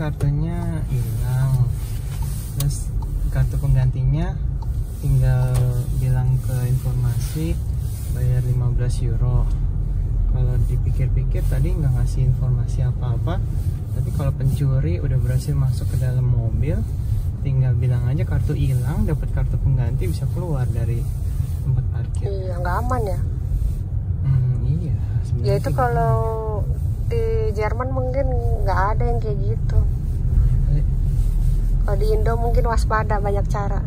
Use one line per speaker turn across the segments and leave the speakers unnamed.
kartunya hilang. Terus kartu penggantinya tinggal bilang ke informasi bayar 15 euro. Kalau dipikir-pikir tadi nggak ngasih informasi apa-apa tapi kalau pencuri udah berhasil masuk ke dalam mobil tinggal bilang aja kartu hilang dapat kartu pengganti bisa keluar dari tempat parkir.
Iya nggak aman ya?
Hmm, iya
ya itu kalau di Jerman mungkin nggak ada yang kayak gitu kalau di Indo mungkin waspada banyak cara.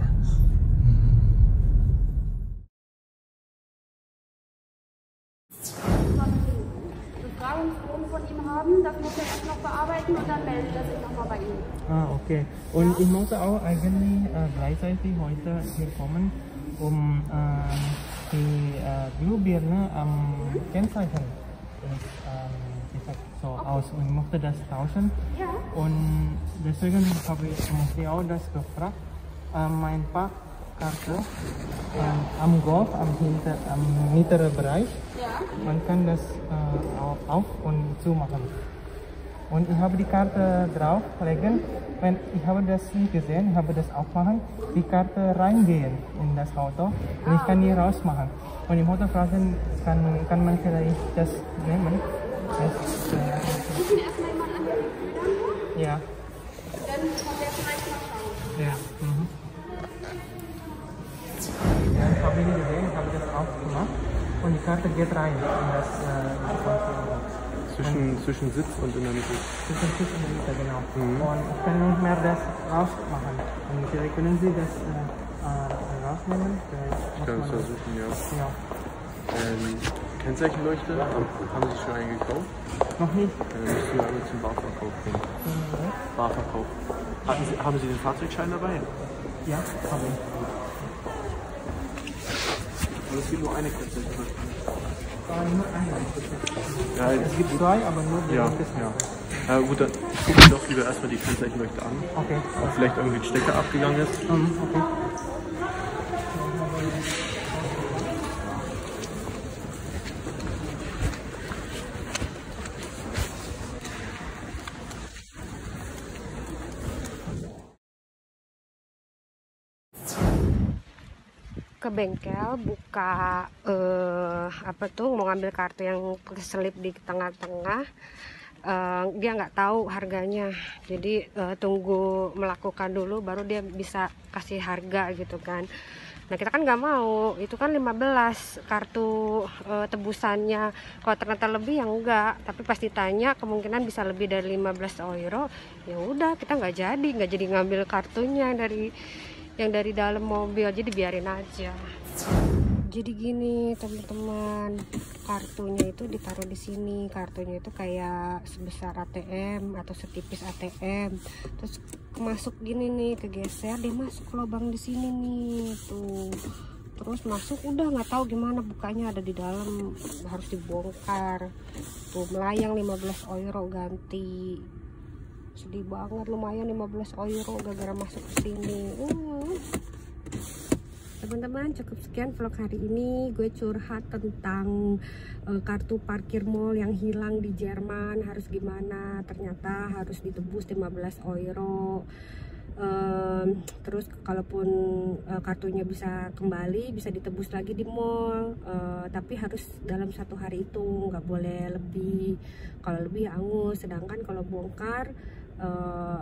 Ah, okay. Und ich musste auch eigentlich äh, gleichzeitig heute hier kommen, um äh, die äh, Glühbirne am Kennzeichen ist, ähm, so aus und ich musste das tauschen.
Ja.
Und deswegen habe ich, auch das gefragt. Äh, mein Parkkarte ähm, am Golf, am, hinter, am mittleren Bereich,
Ja.
man kann das äh, auf, und zumachen. Und ich habe die Karte drauflegen. Wenn ich habe das nicht gesehen, ich habe das aufmachen, die Karte reingehen in das Auto und ich kann die rausmachen. Und ich wollte fragen, kann, kann man vielleicht das nehmen? Das, äh, ja,
Dann kann der vielleicht mal schauen.
ja. Mhm. Ich habe nicht gesehen, ich habe das aufgemacht und die Karte geht rein in das, äh, Auto.
Zwischen, zwischen Sitz und in der Mitte.
Das ist in der Mitte, genau.
Mhm.
Und ich kann nicht mehr das rausmachen. Und vielleicht können Sie das äh, äh, rausnehmen.
Ich kann es versuchen, ja.
Genau.
Ähm, Kennzeichenleuchte, haben, haben Sie schon einen gekauft?
Noch nicht.
Dann müssen wir einmal zum Barverkauf gehen.
Mhm.
Barverkauf. Hatten Sie, haben Sie den Fahrzeugschein dabei?
Ja, habe ich.
Aber es gibt nur eine Kennzeichenleuchte.
Nur.
Ja,
Es gibt zwei, aber nur die
ja, ja. Äh, gut, dann gucken Sie doch lieber erstmal die Kennzeichenleuchte an.
Okay.
Ob vielleicht irgendwie ein Stecker abgegangen ist.
Mhm, okay.
ke bengkel buka eh apa tuh mau ngambil kartu yang keselip di tengah-tengah Eh, dia nggak tahu harganya. Jadi eh, tunggu melakukan dulu baru dia bisa kasih harga gitu kan. Nah kita kan nggak mau. Itu kan 15 kartu eh, tebusannya. Kalau ternyata lebih ya enggak tapi pasti tanya kemungkinan bisa lebih dari 15 euro ya udah kita nggak jadi. Nggak jadi ngambil kartunya dari yang dari dalam mobil. Jadi biarin aja jadi gini teman-teman kartunya itu ditaruh di sini. Kartunya itu kayak sebesar ATM atau setipis ATM terus masuk gini nih kegeser dia masuk ke lubang di sini nih tuh. Terus masuk udah nggak tahu gimana bukanya ada di dalam harus dibongkar. Tuh melayang 15 euro ganti. Sedih banget lumayan 15 euro gara-gara masuk ke sini. Uh teman-teman cukup sekian vlog hari ini. Gue curhat tentang eh, kartu parkir mall yang hilang di Jerman harus gimana? Ternyata harus ditebus 15 euro. Em, terus kalaupun eh, kartunya bisa kembali bisa ditebus lagi di mall. Eh, tapi harus dalam satu hari itu nggak boleh lebih. Kalau lebih ya angus. Sedangkan kalau bongkar eh,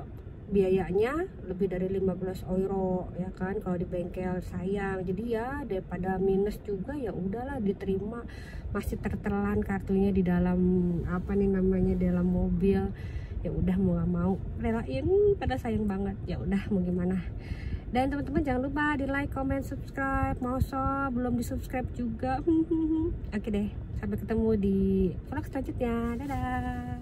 biayanya lebih dari 15 euro ya kan? Kalau di bengkel sayang. Jadi ya daripada minus juga ya udahlah diterima. Masih tertelan kartunya di dalam apa nih namanya dalam mobil. Ya udah mau nggak mau. Relain pada sayang banget. Ya udah mau gimana? Dan teman-teman jangan lupa di like, comment, subscribe. Mau so belum di subscribe juga. Oke deh sampai ketemu di vlog selanjutnya. Dadah